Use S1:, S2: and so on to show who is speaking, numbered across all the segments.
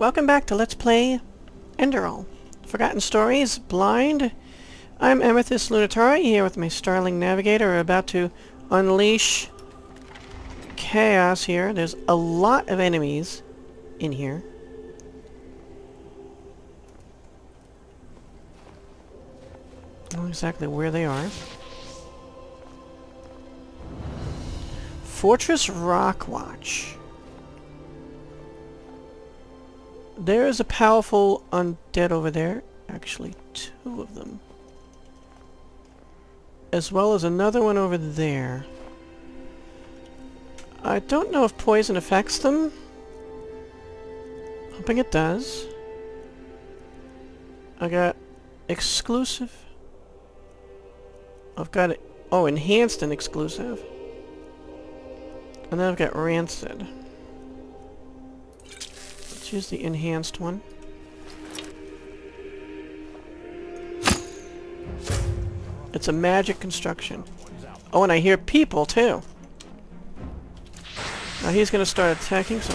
S1: welcome back to Let's Play Enderal. Forgotten Stories, Blind. I'm Amethyst Lunitari here with my Starling Navigator, about to unleash chaos here. There's a lot of enemies in here. I don't know exactly where they are. Fortress Rockwatch. There is a powerful undead over there. Actually, two of them. As well as another one over there. I don't know if poison affects them. Hoping it does. I got exclusive. I've got it. Oh, enhanced and exclusive. And then I've got rancid. Let's use the enhanced one. It's a magic construction. Oh, and I hear people, too. Now he's gonna start attacking, so...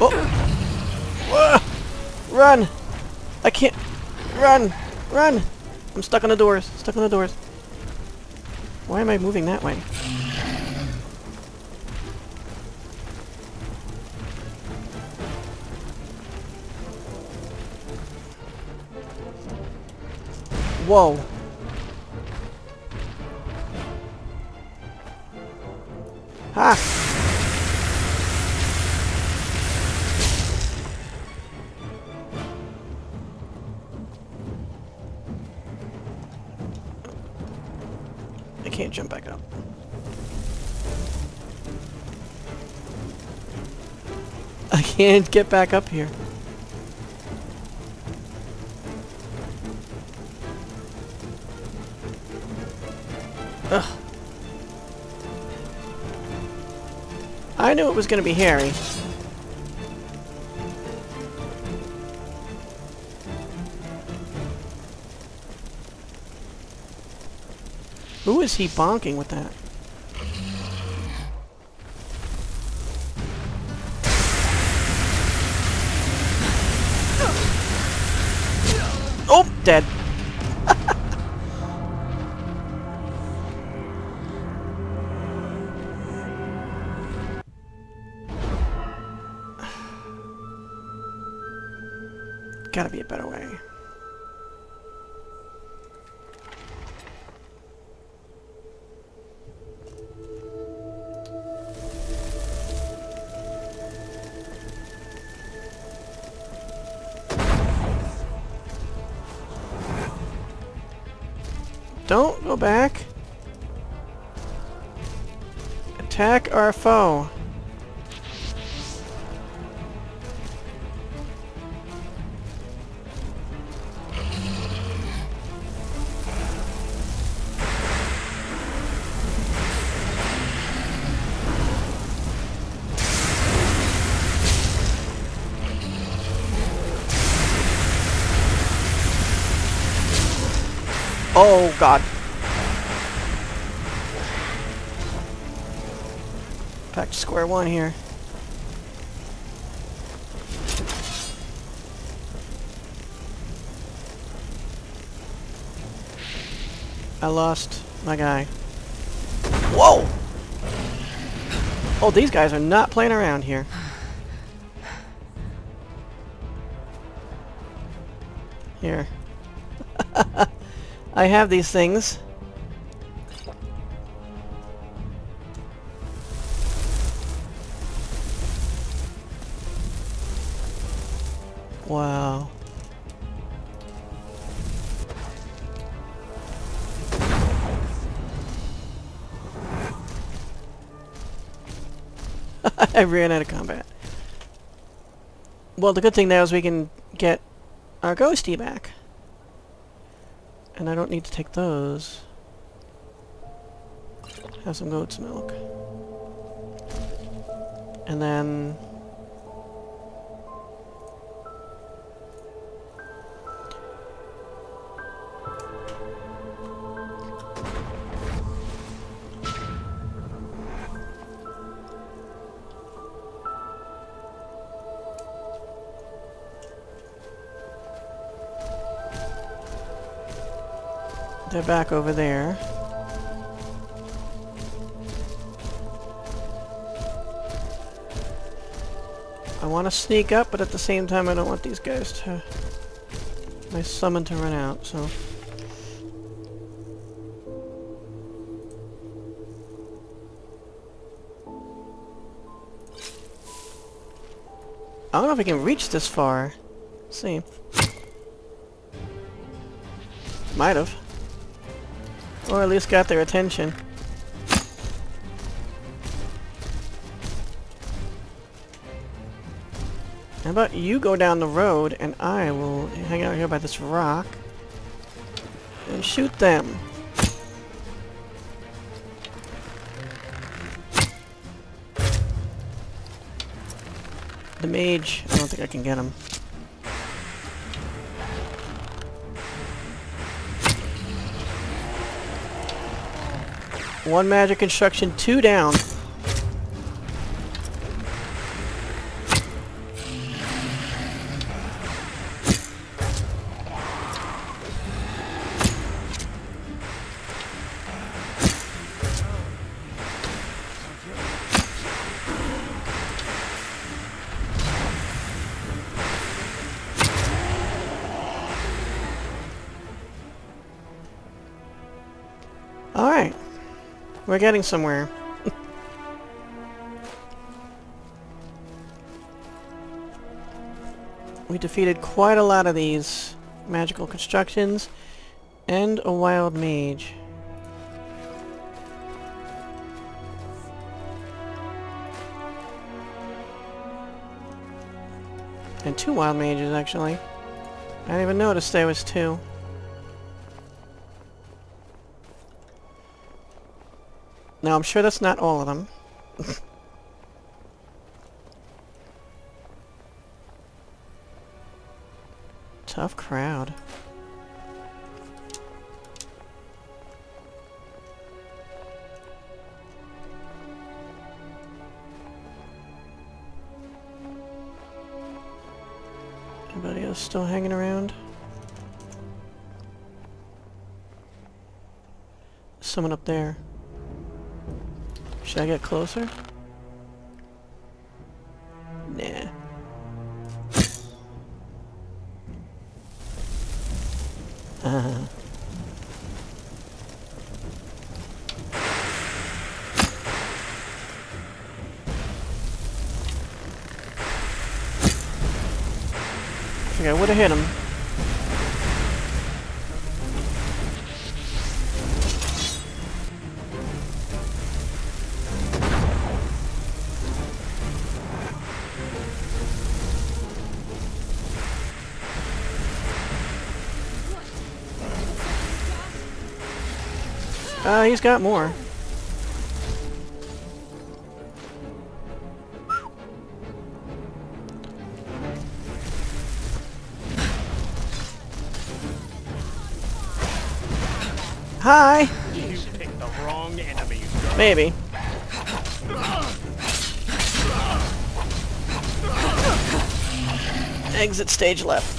S1: Oh! Run! I can't... Run! Run! I'm stuck on the doors. Stuck on the doors. Why am I moving that way? Whoa. Ha! Jump back up. I can't get back up here. Ugh. I knew it was going to be hairy. Is he bonking with that? Oh, dead. Gotta be a better way. Back. Attack our foe. Oh god. Back to square one here. I lost my guy. Whoa! Oh, these guys are not playing around here. Here. I have these things. I ran out of combat. Well, the good thing now is we can get our ghosty back. And I don't need to take those. Have some goat's milk. And then... They're back over there. I want to sneak up, but at the same time I don't want these guys to... My summon to run out, so... I don't know if I can reach this far. Let's see. Might have. Or at least got their attention. How about you go down the road and I will hang out here by this rock and shoot them. The mage, I don't think I can get him. One magic construction, two down. We're getting somewhere. we defeated quite a lot of these magical constructions and a wild mage. And two wild mages, actually. I didn't even notice there was two. Now, I'm sure that's not all of them. Tough crowd. Anybody else still hanging around? Someone up there. Should I get closer? Nah. Uh. I think I would have hit him. He's got more. Hi!
S2: You picked the wrong enemy.
S1: Maybe. Exit stage left.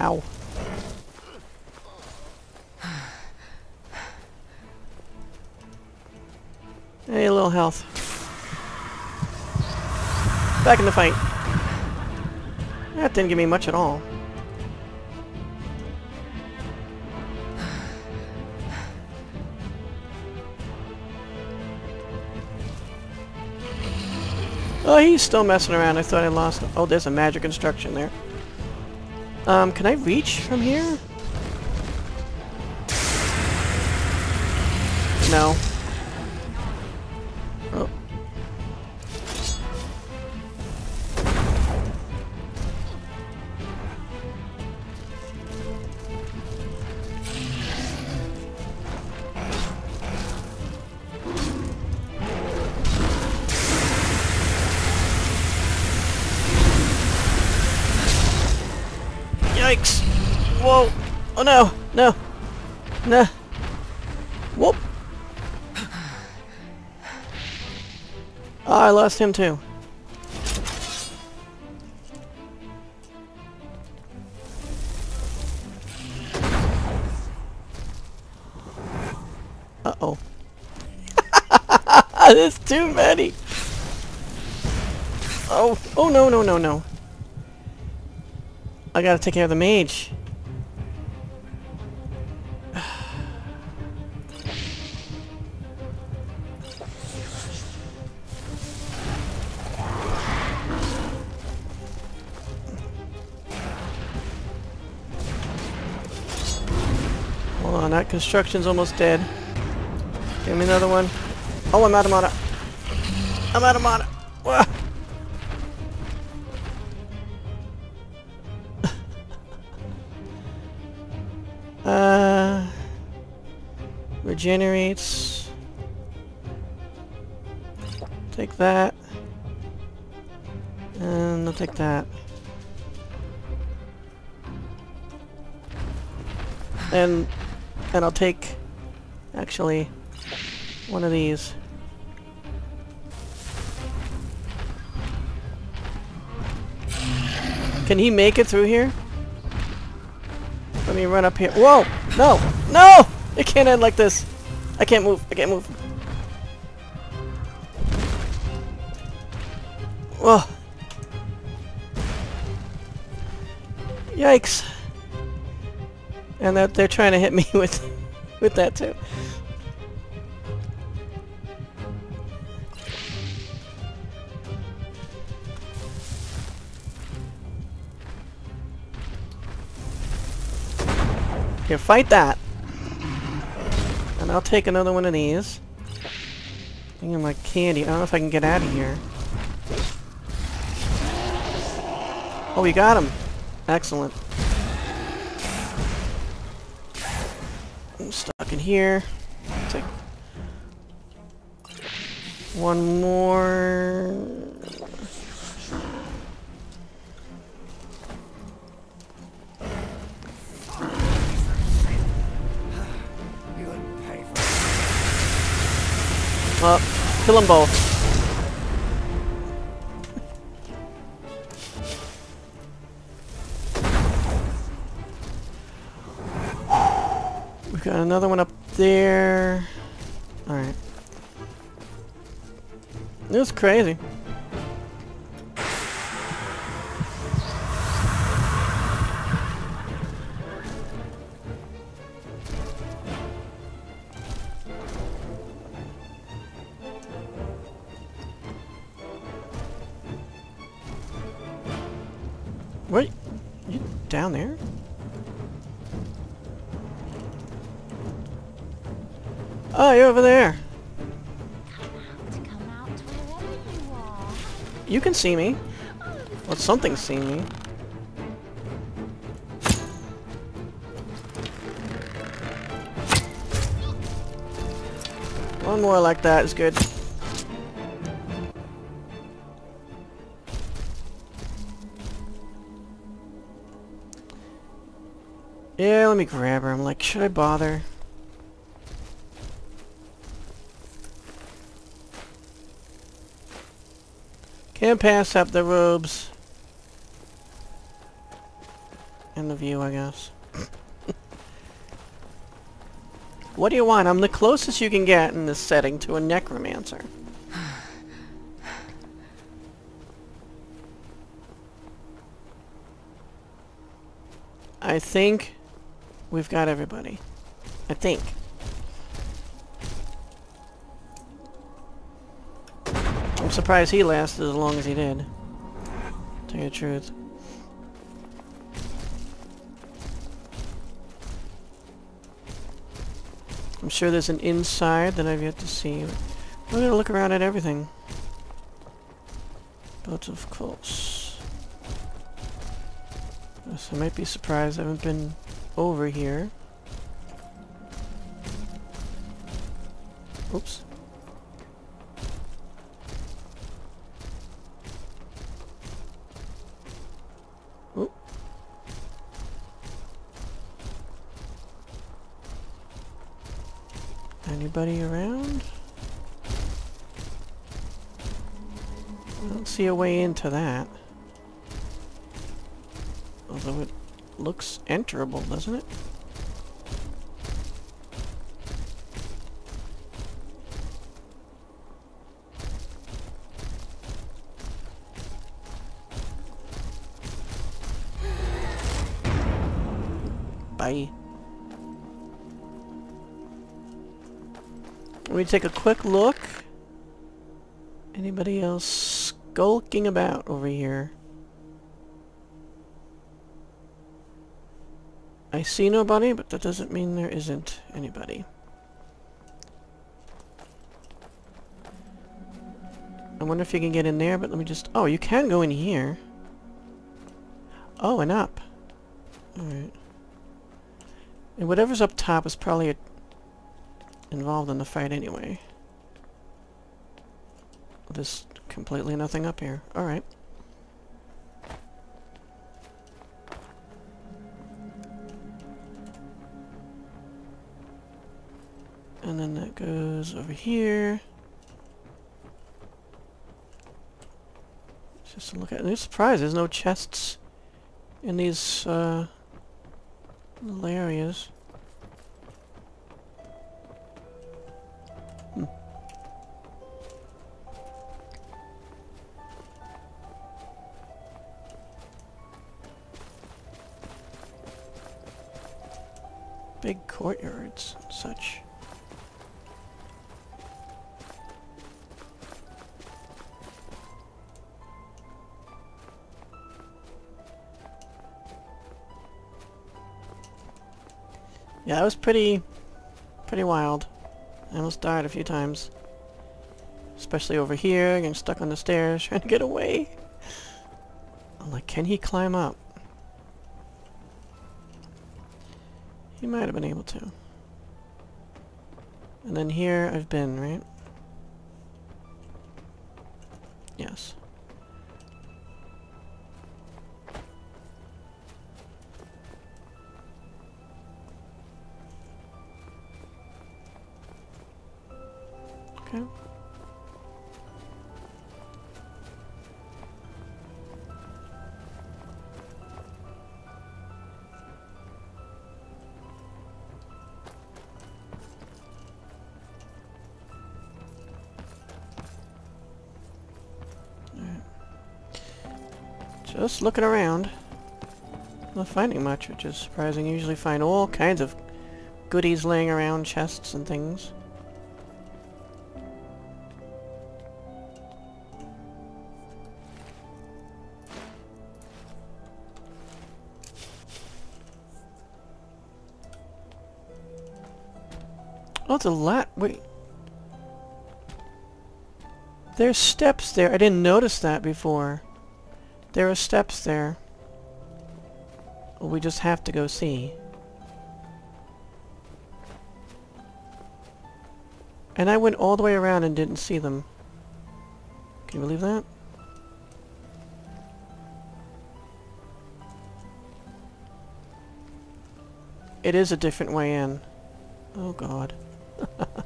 S1: Ow. Health. Back in the fight. That didn't give me much at all. Oh, he's still messing around. I thought I lost him. Oh, there's a magic construction there. Um, can I reach from here? No. Yikes! Whoa! Oh no! No! No! Whoop! Oh, I lost him too. Uh-oh. There's too many! Oh, oh no, no, no, no. I gotta take care of the mage. Hold on, that construction's almost dead. Give me another one. Oh, I'm out of mana. I'm out of mana. Ah. Regenerates. Take that. And I'll take that. And and I'll take actually one of these. Can he make it through here? Let me run up here. Whoa! No! No! It can't end like this. I can't move. I can't move. Whoa. Yikes. And that they're trying to hit me with with that too. Here, fight that. I'll take another one of these. Thinking like candy. I don't know if I can get out of here. Oh, we got him. Excellent. I'm stuck in here. Take one more. Well, kill them both. Got another one up there. Alright. It was crazy. See me. Well, something's seen me. One more like that is good. Yeah, let me grab her. I'm like, should I bother? Pass up the robes. And the view, I guess. what do you want? I'm the closest you can get in this setting to a necromancer. I think we've got everybody. I think. Surprised he lasted as long as he did. Tell you the truth. I'm sure there's an inside that I've yet to see. We're gonna look around at everything. But of course. I might be surprised I haven't been over here. Oops. Anybody around? I don't see a way into that. Although it looks enterable, doesn't it? Let me take a quick look. Anybody else skulking about over here? I see nobody, but that doesn't mean there isn't anybody. I wonder if you can get in there, but let me just... Oh, you can go in here. Oh, and up. Alright. And whatever's up top is probably a, involved in the fight anyway. There's completely nothing up here. Alright. And then that goes over here. Just to look at it. I'm there's no chests in these uh, little areas. Courtyards and such. Yeah, that was pretty, pretty wild. I almost died a few times. Especially over here, getting stuck on the stairs, trying to get away. I'm like, can he climb up? Might have been able to. And then here I've been, right? Yes. Okay. Just looking around. Not finding much, which is surprising. You usually find all kinds of goodies laying around, chests and things. Oh, it's a lot. Wait. There's steps there. I didn't notice that before. There are steps there. We just have to go see. And I went all the way around and didn't see them. Can you believe that? It is a different way in. Oh god.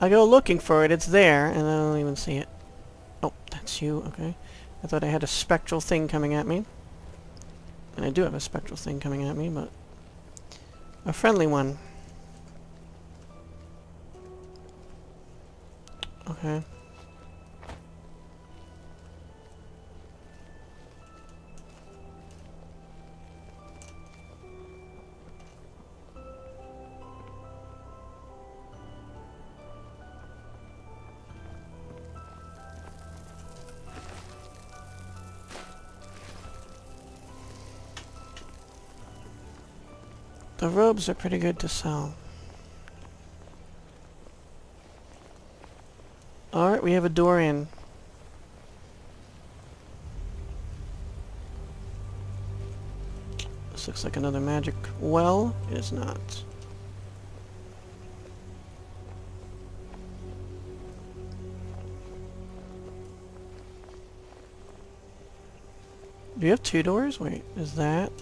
S1: I go looking for it, it's there, and I don't even see it. You, okay. I thought I had a spectral thing coming at me. And I do have a spectral thing coming at me, but... A friendly one. Okay. The robes are pretty good to sell. Alright, we have a door in. This looks like another magic well. It is not. Do you have two doors? Wait, is that...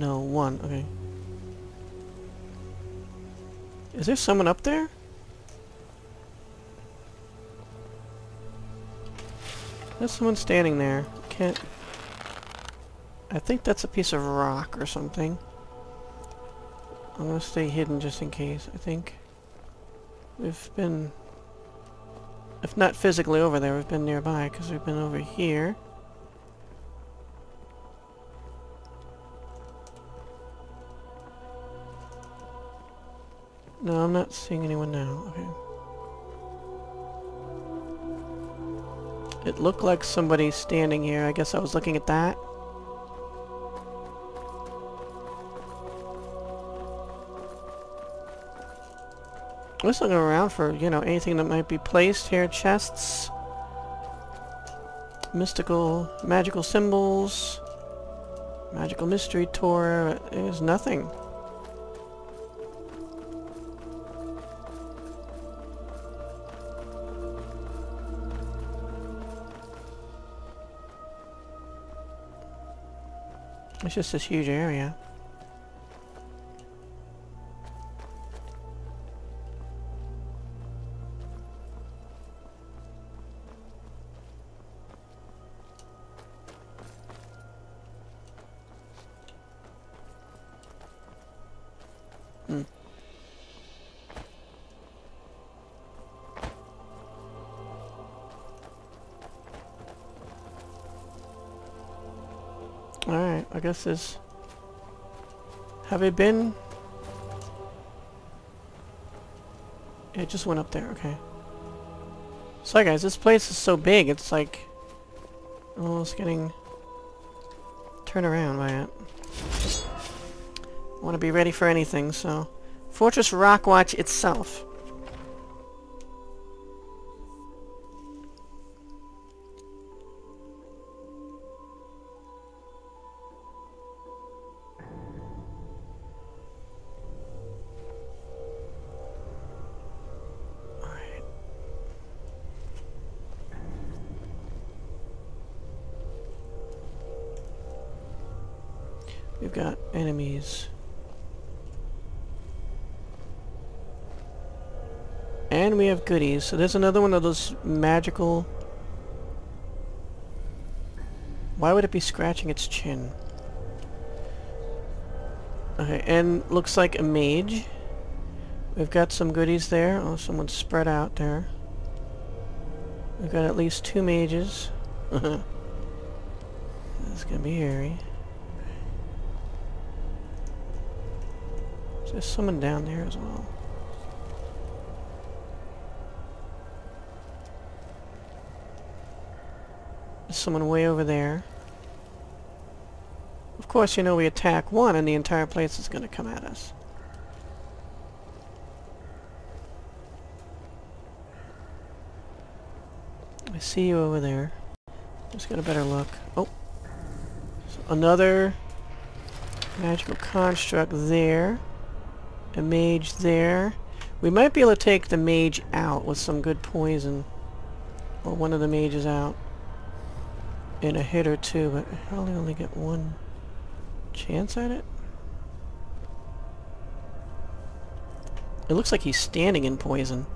S1: No, one. Okay. Is there someone up there? There's someone standing there. Can't... I think that's a piece of rock or something. I'm gonna stay hidden just in case, I think. We've been If not physically over there, we've been nearby because we've been over here. No, I'm not seeing anyone now. Okay. It looked like somebody standing here. I guess I was looking at that. Just looking around for, you know, anything that might be placed here. Chests. Mystical, magical symbols. Magical mystery tour. There's nothing. It's just this huge area. I guess this... Have I been... It just went up there, okay. Sorry guys, this place is so big, it's like... Almost getting... Turned around by it. I want to be ready for anything, so... Fortress Rockwatch itself. We've got enemies. And we have goodies. So there's another one of those magical... Why would it be scratching its chin? Okay, and looks like a mage. We've got some goodies there. Oh, someone's spread out there. We've got at least two mages. This is gonna be hairy. There's someone down there as well. There's someone way over there. Of course, you know we attack one and the entire place is going to come at us. I see you over there. Just get a better look. Oh. So another magical construct there. A mage there. We might be able to take the mage out with some good poison. Or one of the mages out. In a hit or two, but I probably only get one chance at it. It looks like he's standing in poison.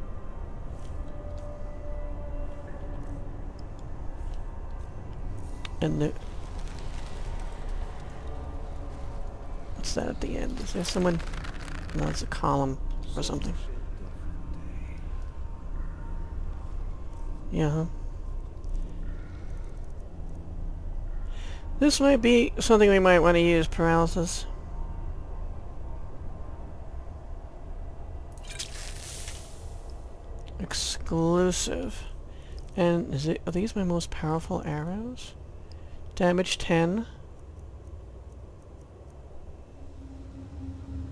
S1: And the... What's that at the end? Is there someone... No, it's a column or something. Yeah, huh? This might be something we might want to use, paralysis. Exclusive. And is it, are these my most powerful arrows? Damage 10.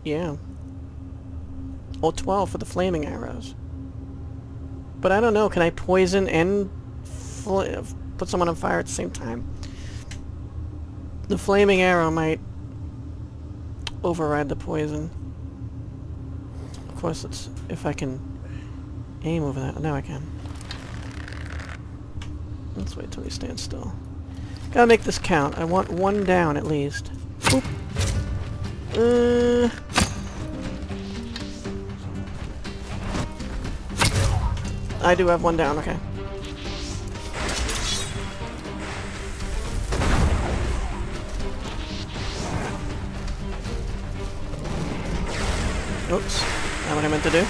S1: Yeah. Or 12 for the flaming arrows. But I don't know, can I poison and put someone on fire at the same time? The flaming arrow might override the poison. Of course, it's if I can aim over that. Now I can. Let's wait till he stands still. Gotta make this count. I want one down at least. Oop. Uh... I do have one down, okay. Oops, not what I meant to do.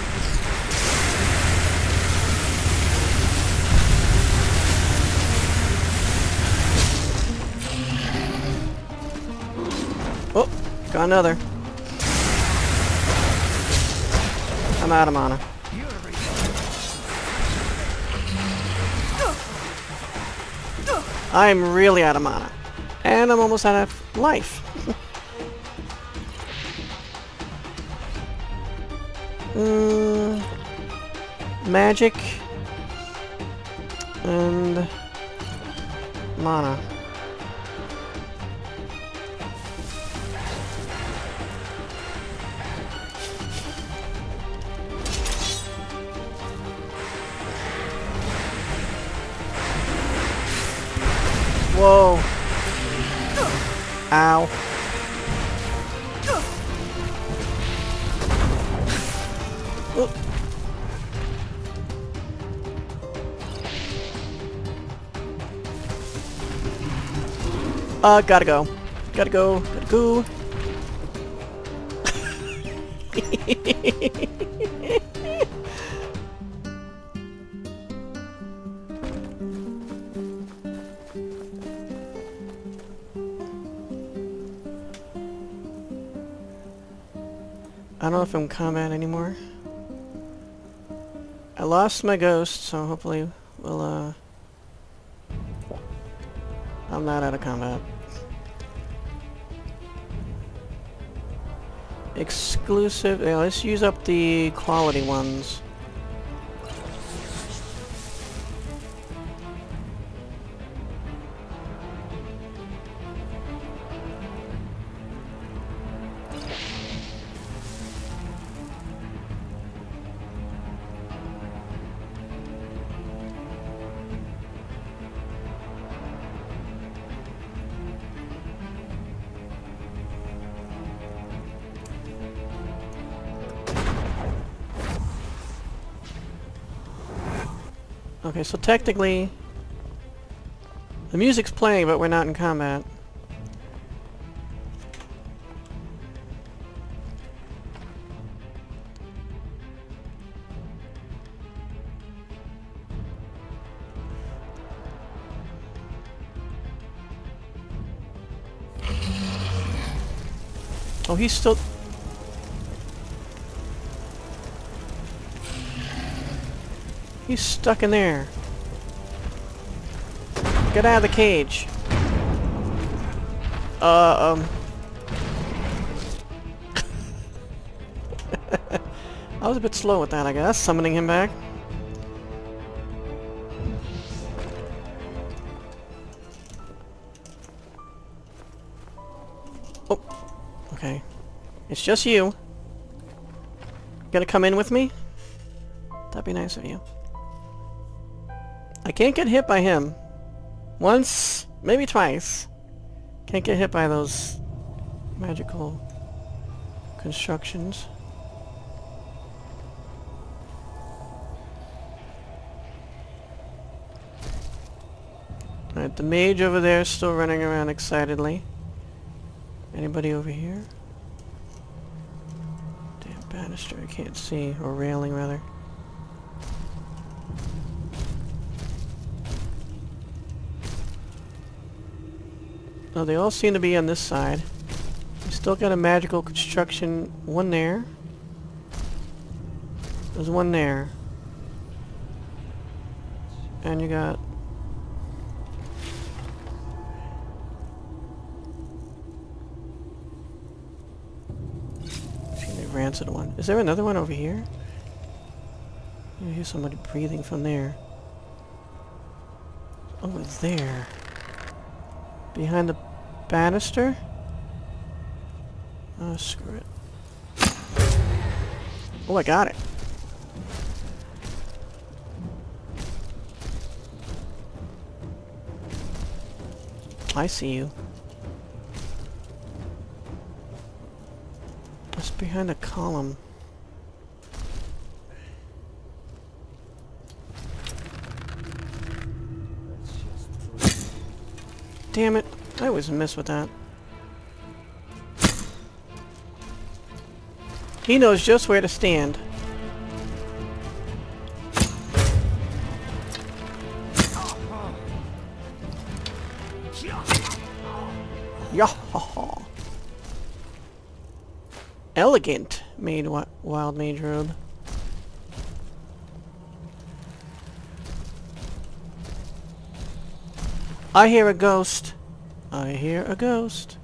S1: Oh, got another. I'm out of mana. I'm really out of mana. And I'm almost out of life. mm, magic. Ow. Uh, gotta go. Gotta go. Gotta go. Know if I'm combat anymore. I lost my ghost, so hopefully we'll, uh... I'm not out of combat. Exclusive... Yeah, let's use up the quality ones. Okay, so technically... The music's playing, but we're not in combat. Oh, he's still... He's stuck in there. Get out of the cage. Uh, um... I was a bit slow with that, I guess, summoning him back. Oh, okay. It's just you. Gonna come in with me? That'd be nice of you. I can't get hit by him. Once, maybe twice. Can't get hit by those magical constructions. Alright, the mage over there is still running around excitedly. Anybody over here? Damn banister, I can't see. Or railing, rather. Oh, they all seem to be on this side. You still got a magical construction. One there. There's one there. And you got... The rancid one. Is there another one over here? I hear somebody breathing from there. It's there. Behind the banister? Oh, screw it. Oh, I got it. I see you. What's behind a column? Damn it. I always miss with that. He knows just where to stand. Yeah. elegant made wild mage robe. I hear a ghost. I hear a ghost.